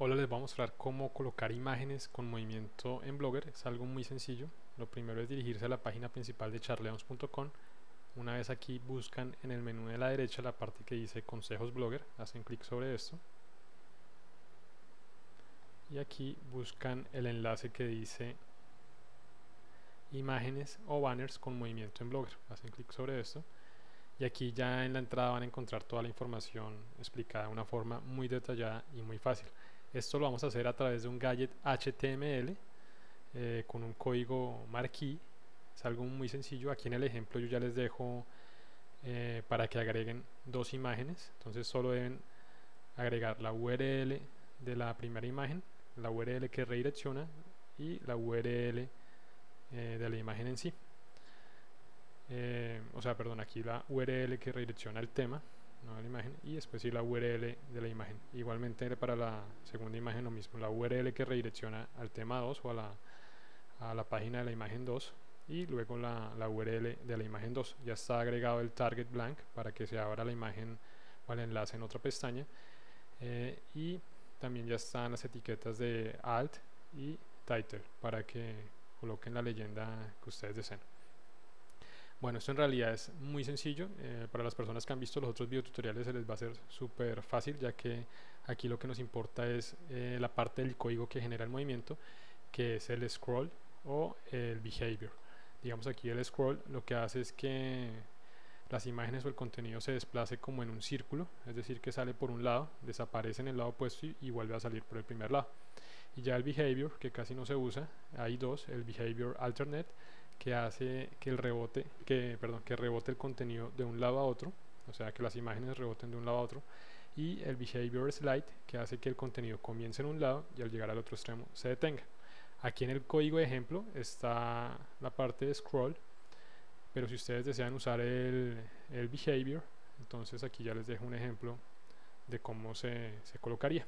Hola, les voy a mostrar cómo colocar imágenes con movimiento en Blogger. Es algo muy sencillo. Lo primero es dirigirse a la página principal de charleons.com. Una vez aquí buscan en el menú de la derecha la parte que dice consejos Blogger. Hacen clic sobre esto. Y aquí buscan el enlace que dice imágenes o banners con movimiento en Blogger. Hacen clic sobre esto. Y aquí ya en la entrada van a encontrar toda la información explicada de una forma muy detallada y muy fácil. Esto lo vamos a hacer a través de un gadget HTML eh, con un código marquee. Es algo muy sencillo. Aquí en el ejemplo yo ya les dejo eh, para que agreguen dos imágenes. Entonces solo deben agregar la URL de la primera imagen, la URL que redirecciona y la URL eh, de la imagen en sí. o sea, perdón, aquí la URL que redirecciona el tema y después sí la URL de la imagen. Igualmente para la segunda imagen lo mismo la URL que redirecciona al tema 2 o a la, a la página de la imagen 2 y luego la, la, URL de la imagen 2 ya está agregado el target blank para que se abra la imagen o el enlace en otra pestaña. Eh, y también ya están las etiquetas de alt y title para que coloquen la leyenda que ustedes deseen bueno, esto en realidad es muy sencillo. Eh, para las personas que han visto los otros videotutoriales se les va a ser súper fácil, ya que aquí lo que nos importa es eh, la parte del código que genera el movimiento, que es el scroll o el behavior. Digamos aquí el scroll lo que hace es que las imágenes o el contenido se desplace como en un círculo, es decir, que sale por un lado, desaparece en el lado opuesto y, y vuelve a salir por el primer lado. Y ya el behavior, que casi no se usa, hay dos, el behavior alternate que hace que el rebote, que, perdón, que rebote el contenido de un lado a otro, o sea que las imágenes reboten de un lado a otro, y el behavior slide, que hace que el contenido comience en un lado y al llegar al otro extremo se detenga. Aquí en el código de ejemplo está la parte de scroll, pero si ustedes desean usar el, el behavior, entonces aquí ya les dejo un ejemplo de cómo se, se colocaría.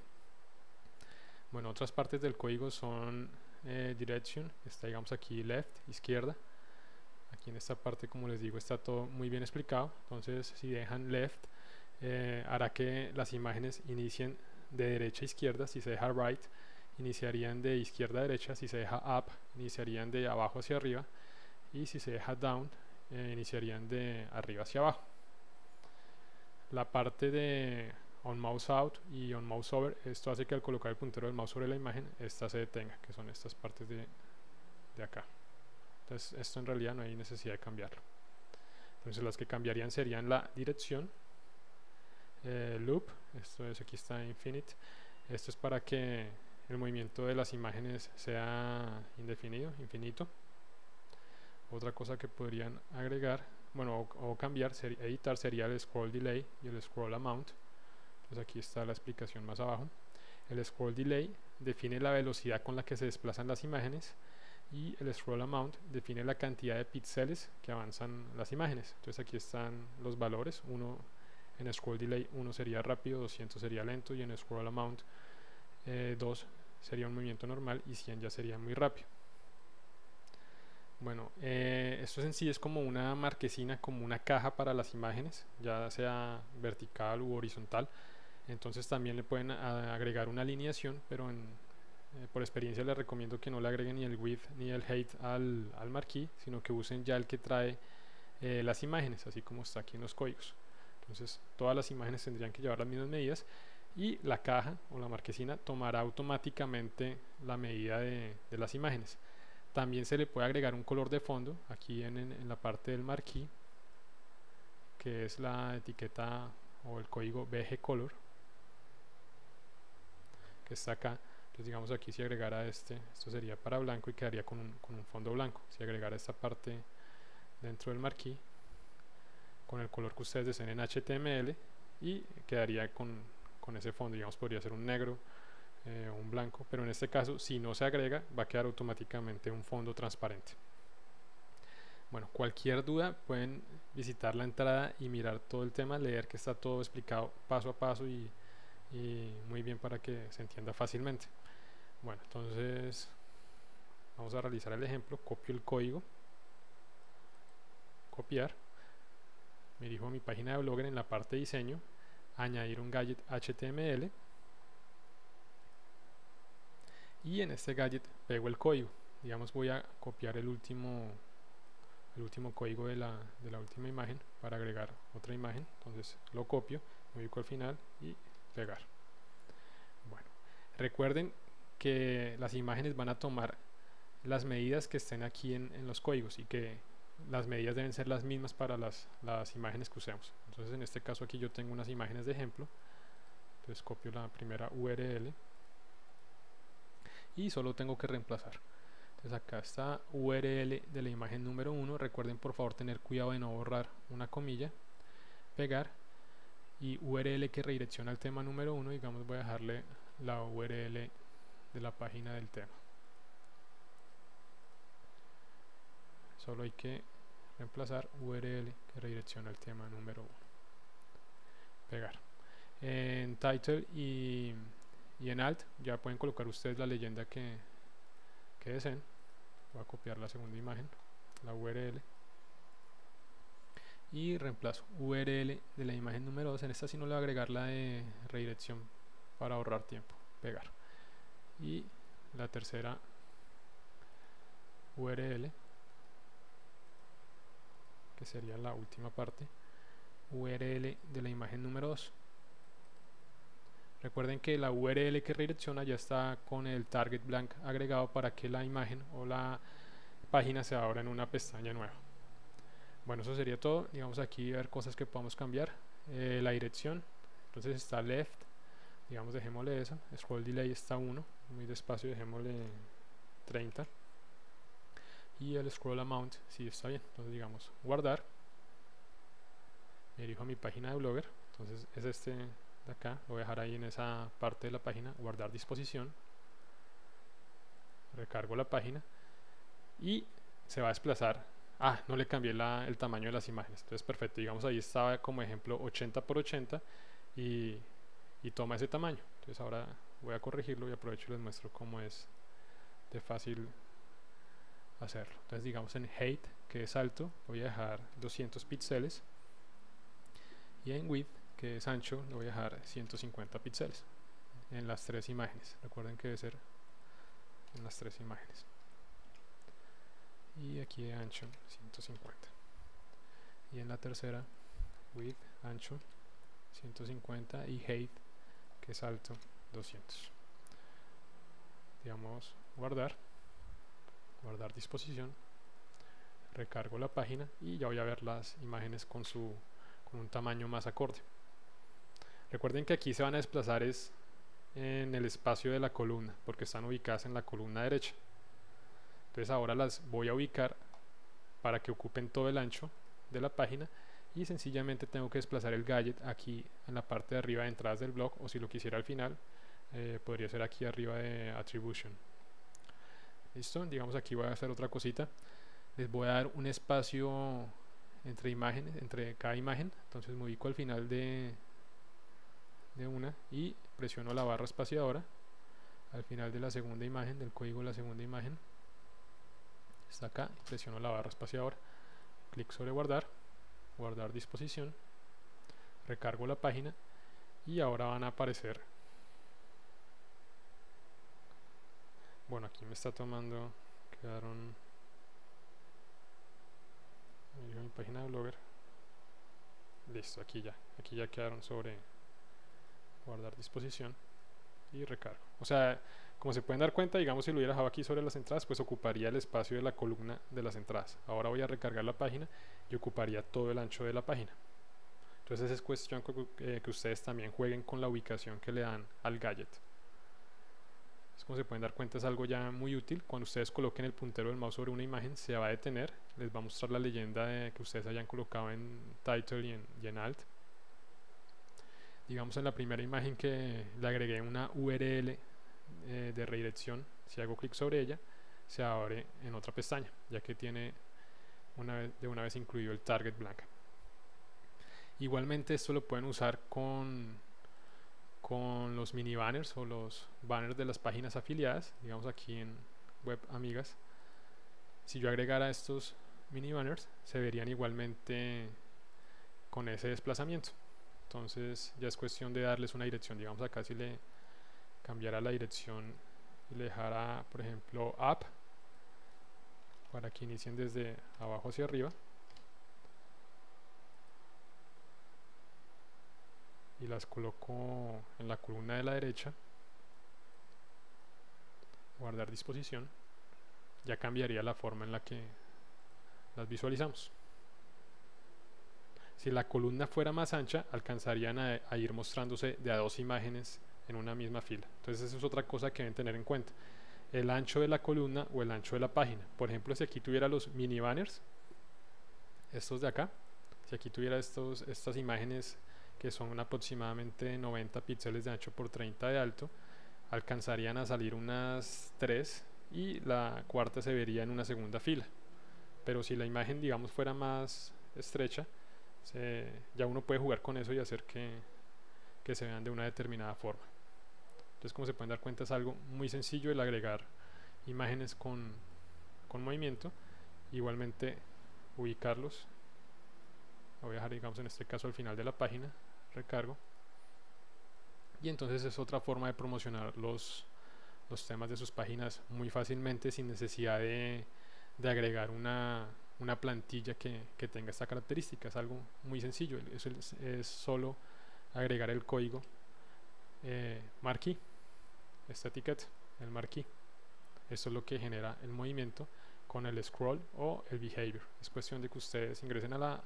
Bueno, otras partes del código son eh, direction, está digamos aquí left, izquierda. Aquí en esta parte, como les digo, está todo muy bien explicado. Entonces, si dejan left, eh, hará que las imágenes inicien de derecha a izquierda. Si se deja right, iniciarían de izquierda a derecha. Si se deja up, iniciarían de abajo hacia arriba. Y si se deja down, eh, iniciarían de arriba hacia abajo. La parte de on mouse out y on mouse over. Esto hace que al colocar el puntero del mouse sobre la imagen esta se detenga que son estas partes de, de acá. Entonces esto en realidad no hay necesidad de cambiarlo. Entonces las que cambiarían serían la dirección eh, loop esto es aquí está infinite. Esto es para que el movimiento de las imágenes sea indefinido infinito. Otra cosa que podrían agregar bueno o, cambiar editar sería el scroll delay y el scroll amount pues aquí está la explicación más abajo. El scroll delay define la velocidad con la que se desplazan las imágenes y el scroll amount define la cantidad de píxeles que avanzan las imágenes. Entonces aquí están los valores. Uno en scroll delay 1 sería rápido 200 sería lento y en scroll amount 2 eh, sería un movimiento normal y 100 ya sería muy rápido. Bueno, eh, esto en sí es como una marquesina, como una caja para las imágenes, ya sea vertical u horizontal entonces también le pueden agregar una alineación pero eh, por experiencia les recomiendo que no le agreguen ni el width ni el height al, al marquee sino que usen ya el que trae eh, las imágenes así como está aquí en los códigos. Entonces todas las imágenes tendrían que llevar las mismas medidas y la caja o la marquesina tomará automáticamente la medida de, las imágenes. También se le puede agregar un color de fondo aquí en, en la parte del marquee que es la etiqueta o el código BG Color que está acá. Entonces digamos aquí si agregara este esto sería para blanco y quedaría con un, con un fondo blanco. Si agregara esta parte dentro del marquee con el color que ustedes deseen en HTML y quedaría con, con ese fondo. Digamos podría ser un negro eh, un blanco pero en este caso si no se agrega va a quedar automáticamente un fondo transparente. Bueno, cualquier duda pueden visitar la entrada y mirar todo el tema, leer que está todo explicado paso a paso y y muy bien para que se entienda fácilmente. Bueno entonces vamos a realizar el ejemplo. Copio el código. Copiar. Me dirijo a mi página de blogger en la parte de diseño. Añadir un gadget HTML y en este gadget pego el código. Digamos voy a copiar el último el último código de la, de la última imagen para agregar otra imagen. Entonces lo copio me ubico al final y pegar. Bueno recuerden que las imágenes van a tomar las medidas que estén aquí en, los códigos y que las medidas deben ser las mismas para las, las imágenes que usemos. Entonces en este caso aquí yo tengo unas imágenes de ejemplo. Entonces copio la primera URL y solo tengo que reemplazar. Entonces acá está URL de la imagen número 1 recuerden por favor tener cuidado de no borrar una comilla. Pegar y URL que redirecciona al tema número 1 digamos voy a dejarle la URL de la página del tema. Solo hay que reemplazar URL que redirecciona al tema número 1 pegar. En title y, y, en alt ya pueden colocar ustedes la leyenda que, que deseen. Voy a copiar la segunda imagen la URL y reemplazo. URL de la imagen número 2 en esta sí no le voy a agregar la de redirección para ahorrar tiempo pegar. Y la tercera URL que sería la última parte URL de la imagen número 2 recuerden que la URL que redirecciona ya está con el target blank agregado para que la imagen o la página se abra en una pestaña nueva bueno eso sería todo. Digamos aquí ver cosas que podamos cambiar. Eh, la dirección. Entonces está left. Digamos dejémosle eso. Scroll delay está 1 muy despacio dejémosle 30 y el scroll amount sí está bien. Entonces digamos guardar. Me dirijo a mi página de blogger. Entonces es este de acá. Lo voy a dejar ahí en esa parte de la página. Guardar disposición. Recargo la página. Y se va a desplazar ah no le cambié la, el tamaño de las imágenes. Entonces perfecto. Digamos ahí estaba como ejemplo 80 por 80 y y toma ese tamaño. Entonces ahora voy a corregirlo y aprovecho y les muestro cómo es de fácil hacerlo. Entonces digamos en height que es alto voy a dejar 200 píxeles. Y en width que es ancho le voy a dejar 150 píxeles en las tres imágenes. Recuerden que debe ser en las tres imágenes y aquí de ancho 150 y en la tercera width ancho 150 y height que es alto 200 digamos guardar. Guardar disposición. Recargo la página y ya voy a ver las imágenes con su con un tamaño más acorde. Recuerden que aquí se van a desplazar es en el espacio de la columna porque están ubicadas en la columna derecha entonces ahora las voy a ubicar para que ocupen todo el ancho de la página y sencillamente tengo que desplazar el gadget aquí en la parte de arriba de entradas del blog o si lo quisiera al final eh, podría ser aquí arriba de attribution. Listo digamos aquí voy a hacer otra cosita. Les voy a dar un espacio entre imágenes entre cada imagen. Entonces me ubico al final de de una y presiono la barra espaciadora al final de la segunda imagen del código de la segunda imagen acá presiono la barra espaciadora clic sobre guardar guardar disposición recargo la página y ahora van a aparecer bueno aquí me está tomando quedaron mi página de blogger listo aquí ya aquí ya quedaron sobre guardar disposición y recargo o sea como se pueden dar cuenta digamos si lo hubiera dejado aquí sobre las entradas pues ocuparía el espacio de la columna de las entradas ahora voy a recargar la página y ocuparía todo el ancho de la página entonces es cuestión que, eh, ustedes también jueguen con la ubicación que le dan al gadget como se pueden dar cuenta es algo ya muy útil. Cuando ustedes coloquen el puntero del mouse sobre una imagen se va a detener. Les va a mostrar la leyenda de que ustedes hayan colocado en title en, y en alt. Digamos en la primera imagen que le agregué una URL eh, de redirección. Si hago clic sobre ella se abre en otra pestaña ya que tiene de una vez incluido el target blank. Igualmente esto lo pueden usar con con los mini banners o los banners de las páginas afiliadas, digamos aquí en web amigas. Si yo agregara estos mini banners, se verían igualmente con ese desplazamiento. Entonces ya es cuestión de darles una dirección. Digamos acá si le cambiara la dirección y le dejara por ejemplo up para que inicien desde abajo hacia arriba. Y las coloco en la columna de la derecha. Guardar disposición. Ya cambiaría la forma en la que las visualizamos si la columna fuera más ancha alcanzarían a, ir mostrándose de a dos imágenes en una misma fila. Entonces eso es otra cosa que deben tener en cuenta. El ancho de la columna o el ancho de la página. Por ejemplo si aquí tuviera los mini banners estos de acá si aquí tuviera estos, estas imágenes que son aproximadamente 90 píxeles de ancho por 30 de alto, alcanzarían a salir unas 3 y la cuarta se vería en una segunda fila. Pero si la imagen, digamos, fuera más estrecha, ya uno puede jugar con eso y hacer que, que se vean de una determinada forma. Entonces, como se pueden dar cuenta, es algo muy sencillo el agregar imágenes con, con movimiento. Igualmente, ubicarlos. Lo voy a dejar, digamos, en este caso al final de la página recargo y entonces es otra forma de promocionar los, los temas de sus páginas muy fácilmente sin necesidad de, de agregar una, una plantilla que, que, tenga esta característica. Es algo muy sencillo es, es, solo agregar el código eh, marquee esta etiqueta el marquee. Esto es lo que genera el movimiento con el scroll o el behavior. Es cuestión de que ustedes ingresen a la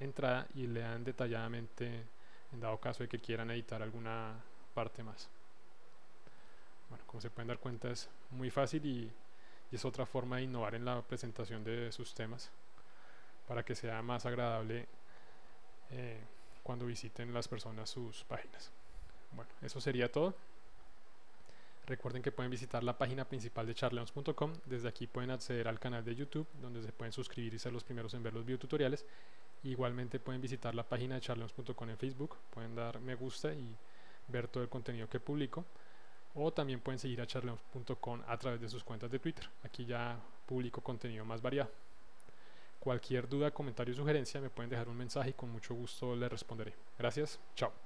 entrada y lean detalladamente en dado caso de que quieran editar alguna parte más. Bueno, como se pueden dar cuenta es muy fácil y, es otra forma de innovar en la presentación de sus temas para que sea más agradable eh, cuando visiten las personas sus páginas. Bueno, eso sería todo. Recuerden que pueden visitar la página principal de charleons.com. Desde aquí pueden acceder al canal de YouTube, donde se pueden suscribir y ser los primeros en ver los videotutoriales. Igualmente pueden visitar la página de charleons.com en Facebook, pueden dar me gusta y ver todo el contenido que publico. O también pueden seguir a charleons.com a través de sus cuentas de Twitter. Aquí ya publico contenido más variado. Cualquier duda, comentario o sugerencia me pueden dejar un mensaje y con mucho gusto les responderé. Gracias, chao.